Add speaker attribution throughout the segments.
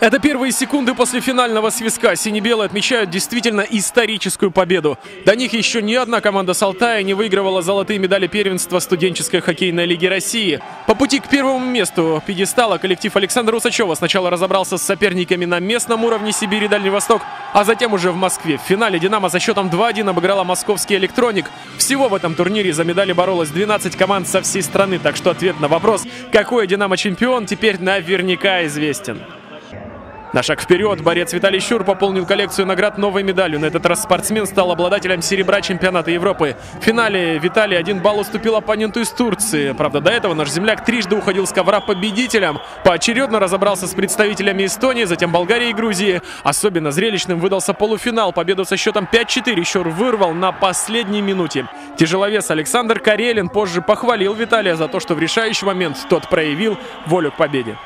Speaker 1: Это первые секунды после финального свистка. Сине-белые отмечают действительно историческую победу. До них еще ни одна команда с Алтая не выигрывала золотые медали первенства студенческой хоккейной лиги России. По пути к первому месту пьедестала коллектив Александра Усачева сначала разобрался с соперниками на местном уровне Сибири и Дальний Восток, а затем уже в Москве. В финале «Динамо» за счетом 2-1 обыграла московский «Электроник». Всего в этом турнире за медали боролось 12 команд со всей страны, так что ответ на вопрос, какой «Динамо» чемпион, теперь наверняка известен. На шаг вперед борец Виталий Щур пополнил коллекцию наград новой медалью. На этот раз спортсмен стал обладателем серебра чемпионата Европы. В финале Виталий один балл уступил оппоненту из Турции. Правда, до этого наш земляк трижды уходил с ковра победителем. Поочередно разобрался с представителями Эстонии, затем Болгарии и Грузии. Особенно зрелищным выдался полуфинал. Победу со счетом 5-4 Щур вырвал на последней минуте. Тяжеловес Александр Карелин позже похвалил Виталия за то, что в решающий момент тот проявил волю к победе.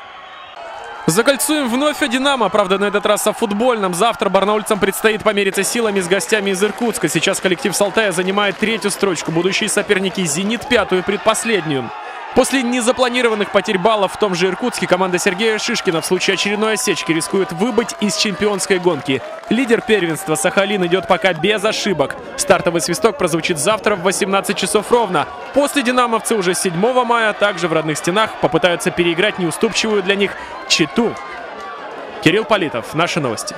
Speaker 1: Закольцуем вновь о «Динамо». Правда, на этот раз о футбольном. Завтра барнаульцам предстоит помериться силами с гостями из Иркутска. Сейчас коллектив Салтая занимает третью строчку. Будущие соперники «Зенит» пятую предпоследнюю. После незапланированных потерь баллов в том же Иркутске команда Сергея Шишкина в случае очередной осечки рискует выбыть из чемпионской гонки. Лидер первенства Сахалин идет пока без ошибок. Стартовый свисток прозвучит завтра в 18 часов ровно. После динамовцы уже 7 мая также в родных стенах попытаются переиграть неуступчивую для них Читу. Кирилл Политов, наши новости.